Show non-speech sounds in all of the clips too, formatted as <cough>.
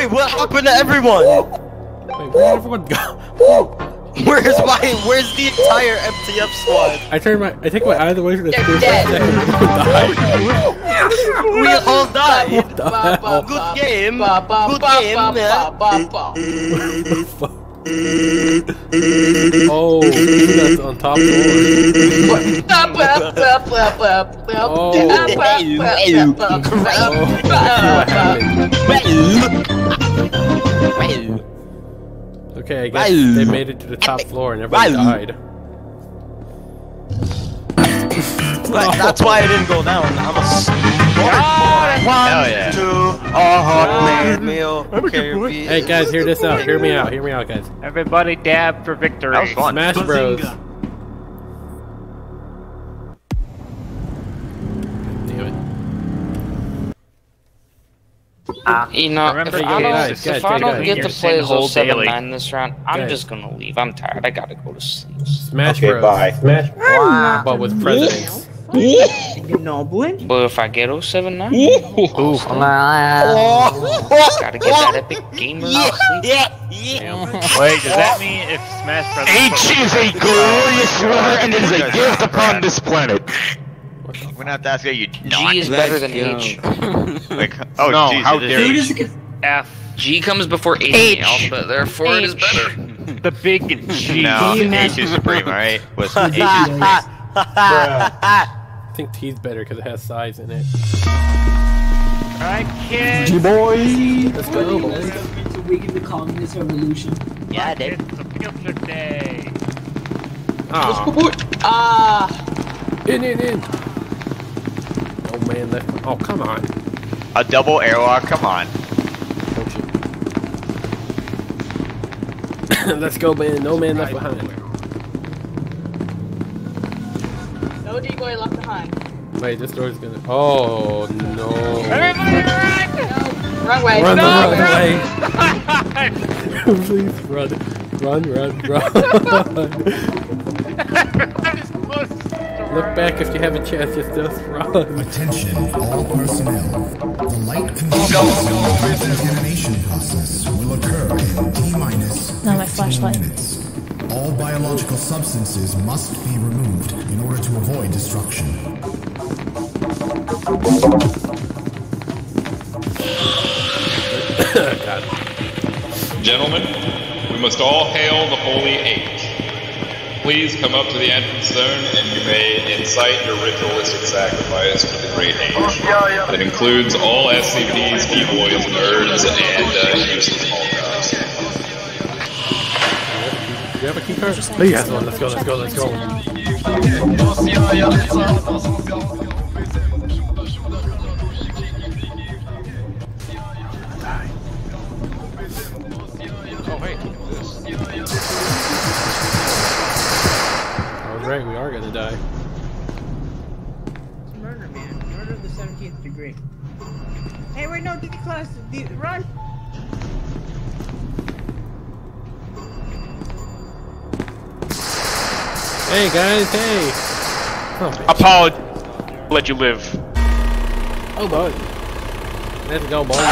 Wait, what happened to everyone? Wait, where did everyone go? Where's my? Where's the entire MTF squad? I turned my, I take my eye away from the They're screen for a dead. second. <laughs> We all died. What the hell? Good game. Ba, ba, Good game, ba, yeah. ba, ba. Fuck. Oh, on top floor. Oh. Okay, I guess they made it to the top floor and everybody died. Right, That's why I didn't go down. I'm a smart Hell yeah. two, a hot meal. Hey guys, hear this out. Hear me out. Hear me out, guys. Everybody dab for victory. That was fun. Smash Bros. Damn it. Uh, you know, if I don't, guys, if guys, I don't guys. get to play sinkhole Zone 7 daily. 9 this round, I'm Guys. just gonna leave. I'm tired. I gotta go to sleep. Smash Okay, Bros. bye. Smash But with presidents. Noblin? But if I get 07 9, Oh, gotta get that epic gamer yeah, sleep. yeah, yeah. Wait, does that mean if Smash Bros. H is a glorious river and is a gift upon this planet. We're gonna have to ask you, you G is better than H. <laughs> Like, <laughs> oh, No, geez, how dare you. F. G comes before H, in H. the alphabet, therefore it is better. <laughs> The big G. No, H is supreme, alright? Listen, H is supreme. I think T's better because it has size in it. Alright, kids. Let's go, boys. To weaken the communist revolution. Yeah, dude. It's a filter day. Aw. Ah, In, in, in. Oh man, left. Oh, come on. A double airlock, come on. Shit. <coughs> Let's go, man. No man left behind. no decoy left behind. Wait, this door's gonna. Oh no. Everybody run! Wrong way. Run the no, wrong wrong way. Please run. Run, run, run. <laughs> Look back if you have a chance, just just run. Attention, all personnel. The light control decontamination process will occur in T minus Not my flashlight. minutes. All biological substances must be removed in order to avoid destruction. Gentlemen, we must all hail the Holy Eight. Please come up to the entrance zone and you may incite your ritualistic sacrifice for the Great Eight. That includes all SCPs, E-boys, nerds, and uh, Do you have a key card? Oh, yes, one. Let's go, let's go, let's go. Oh, hey, this. I was right, we are gonna die. It's murder, man. Murder of the 17th degree. Hey, wait, no, D class, run! Hey, guys, hey! Oh, bitch. Apology. Let you live. oh boy. Let's go, boys. I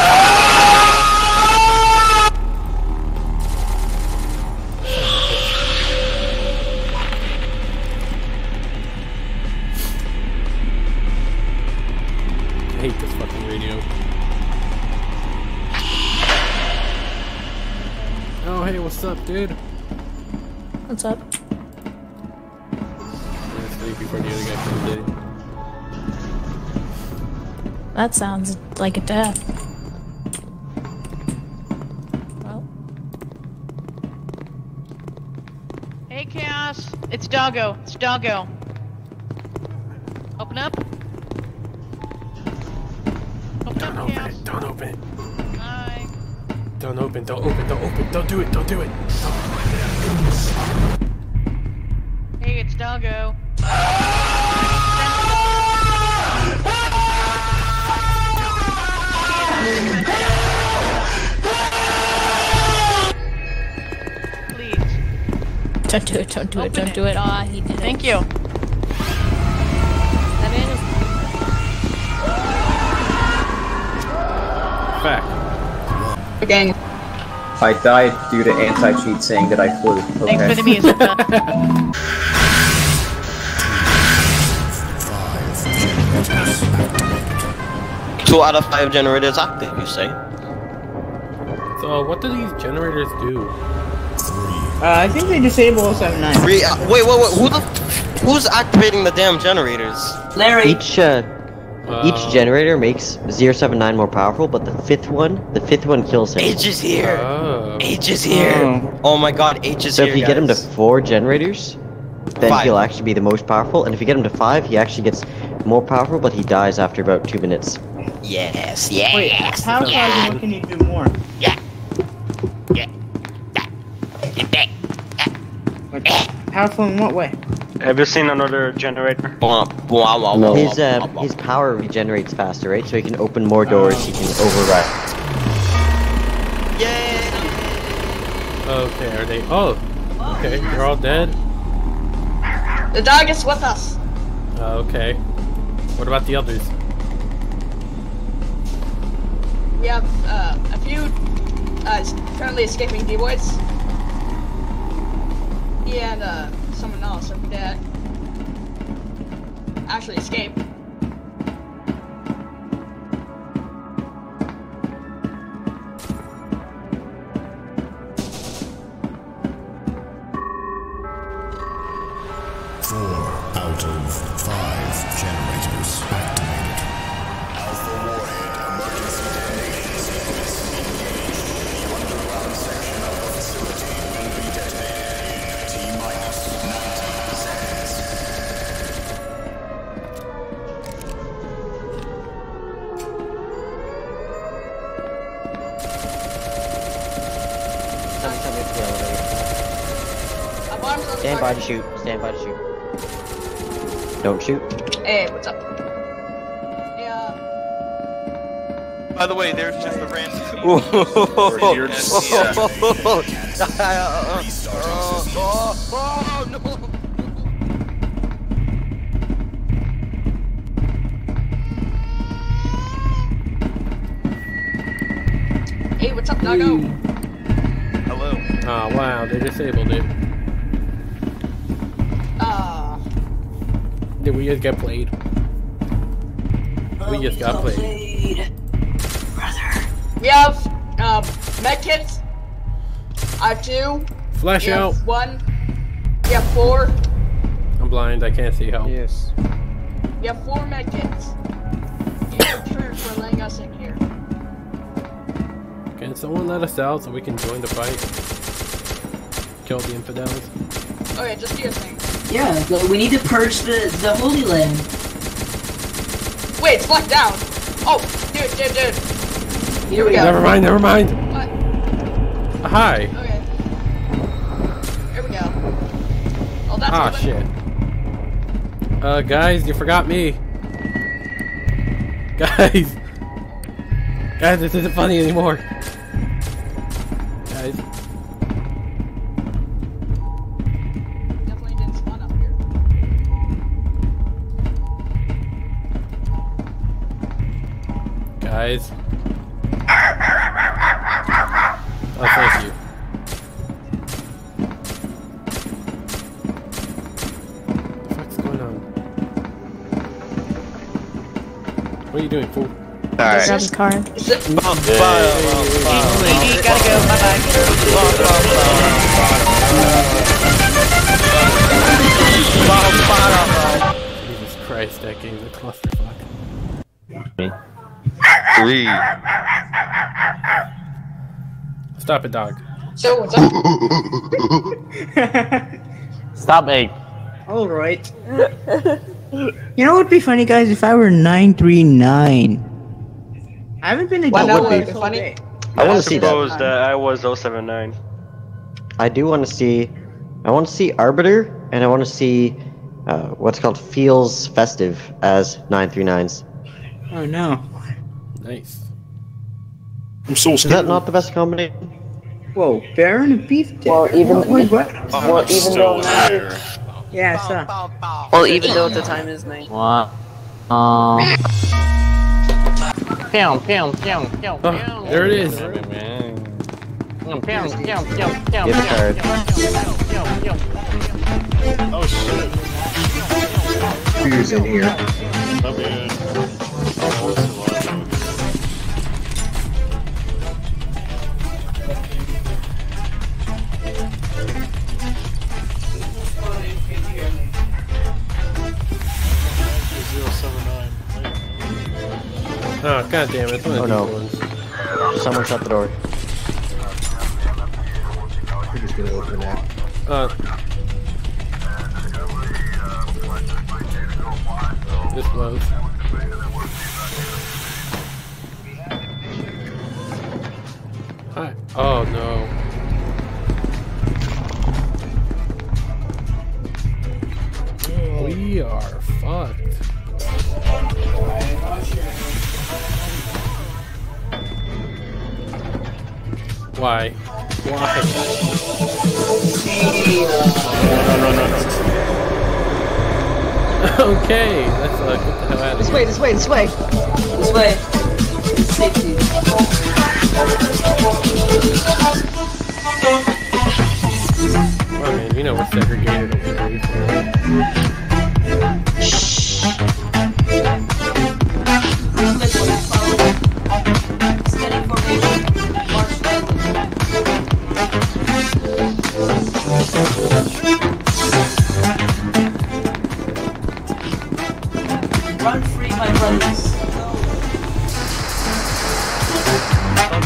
hate this fucking radio. Oh, hey, what's up, dude? What's up? I'm gonna sleep before the other guy comes in. That sounds like a death. Well, Hey, Chaos. It's Doggo. It's Doggo. Open up. Open Don't up, open Chaos. it, don't open it. Hi. Don't open, don't open, don't open, don't do it, don't do it. Hey, it's Doggo. Please. don't do it, don't do it, Open don't it. do it. Ah, he did it. Thank you. That man is Fact. Gang. I died due to anti-cheat saying that I flew. Okay. Thanks for the music. <laughs> Two out of five generators active, you say? So, what do these generators do? Uh, I think they disable 079. Three, uh, wait, wait, wait, who the, who's activating the damn generators? Larry. Each uh, each generator makes 079 more powerful, but the fifth one, the fifth one kills him. H is here. Oh. H is here. Oh my god, H is So here. So if you get him to four generators, then Five. he'll actually be the most powerful. And if you get him to five, he actually gets more powerful, but he dies after about two minutes. Yes, Wait, yes. how far what can you do more? Yeah. Yeah. Like, powerful in what way? Have you seen another generator? His uh, his power regenerates faster, right? So he can open more doors. He can override. Yeah, okay, are they? Oh, okay, they're all dead. The dog is with us. Uh, okay. What about the others? We have uh, a few uh, currently escaping D-boys. He and uh, someone else are dead. Actually escaped. Alarms on the Stand by to shoot. Stand by to shoot. Don't shoot. Hey, what's up? Yeah. By the way, there's just a random. <laughs> <laughs> Oh, oh, oh. What's up, doggo? Hello. Oh wow, they disabled it. Uh, Did we just get played? We just got played. we have um, medkits. I have two. Flash we have out. One. We have four. I'm blind. I can't see help. Yes. We have four medkits. In return for letting us in here. Can someone let us out so we can join the fight? Kill the infidels. Okay, just do your thing. Yeah, but we need to purge the, the Holy Land. Wait, it's locked down. Oh, dude, dude, dude. Here we go. Never mind. Never mind. What? Hi. Okay. Here we go. Oh, that's Ah open. shit. Uh, guys, you forgot me. <laughs> Guys. Guys, this isn't funny anymore. Guys. Definitely didn't spawn up here. Guys. Oh, thank you. What the fuck's going on? What are you doing, fool? Grab the card. Is gotta go. Bye bye. Jesus Christ, that game's a clusterfuck. Three. Stop it, dog. So what's up? <laughs> Stop it. Alright. you know what would be funny, guys? If I were 939. I haven't been a Why D not? boy Would be funny? day. I want to see that. suppose that I was 079. I do want to see. I want to see Arbiter, and I want to see uh, what's called Feels Festive as 939s. Oh no. Nice. I'm so Is that not the best combination? Whoa, Baron and Beef Dick. Well, even- Wait, what? Well, even though Yeah, I saw. well, even though the time is night. What? Um. Pew, pew, pew, pew, Oh, there it is. Gift card. Oh shit. Who's in here? Oh god damn it! It's one of Oh, no. ones. Someone shut the door. We're just gonna open that. Uh. This was. Hi. Oh no. We are fucked. Why? Why? <laughs> okay, let's uh, get the hell out of This here. way, this way, this way. This way. Safety. Well, I you know we're segregated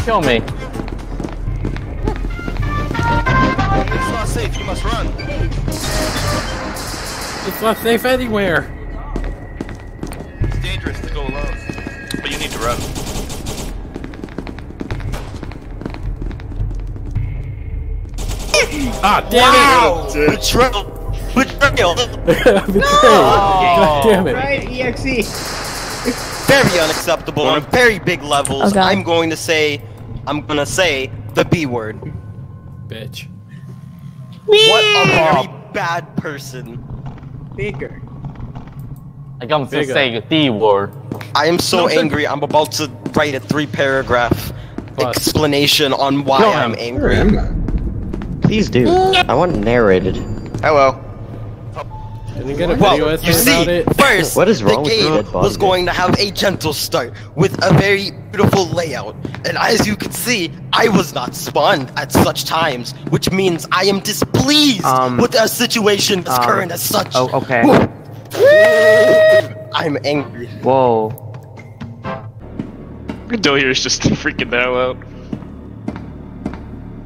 kill me. It's not safe. You must run. It's not safe anywhere. It's dangerous to go alone. But you need to run. Ah, damn Wow! Betrayal! Betrayal! <laughs> it! Betrayed. God damn it. Right, EXE. Very unacceptable on very big levels. Oh, I'm going to say, I'm gonna say the B word. Bitch. What a very bad person. Bigger. I come to say the D word. I am so No, angry. I'm about to write a three paragraph What? explanation on why Kill I'm him. angry. Please do. I want narrated. Hello. Didn't you get a video Well, essay you see, about it? first, What is the wrong with your game dead was going to have a gentle start with a very beautiful layout. And as you can see, I was not spawned at such times, which means I am displeased Um, with a situation as um, current as such. Oh, okay. I'm angry. Whoa. Delier's just freaking the hell out.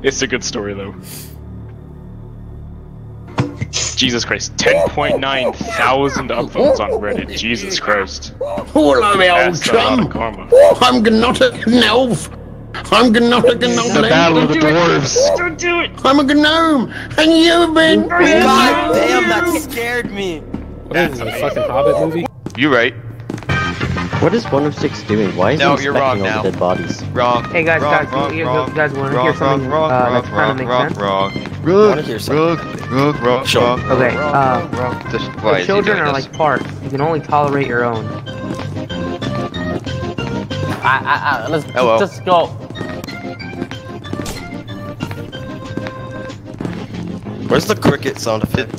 It's a good story though. Jesus Christ, 10.9 thousand upvotes on Reddit. Jesus Christ. Hello, my old That's a lot of chum. I'm Gnotic Elf. I'm Gnotic Gnome. The Battle of the Dwarves. Don't do it. I'm a gnome, and you've been. God damn, that scared me. What is this, a fucking Hobbit movie? You right. What is one of six doing? Why is No, he you're wrong all the dead bodies? Wrong. Hey guys, wrong, guys, wrong, you, you wrong, guys want to wrong, hear something wrong, uh, wrong, that's kind of makes wrong, sense? wrong, wanna hear Rook, something. Rook, rook, rook, Sure. rook, Okay, rook, uh, rook. Just- The why is he children are this? like parts. You can only tolerate your own. I, I, I, let's Hello. just go. Where's the cricket sound effect?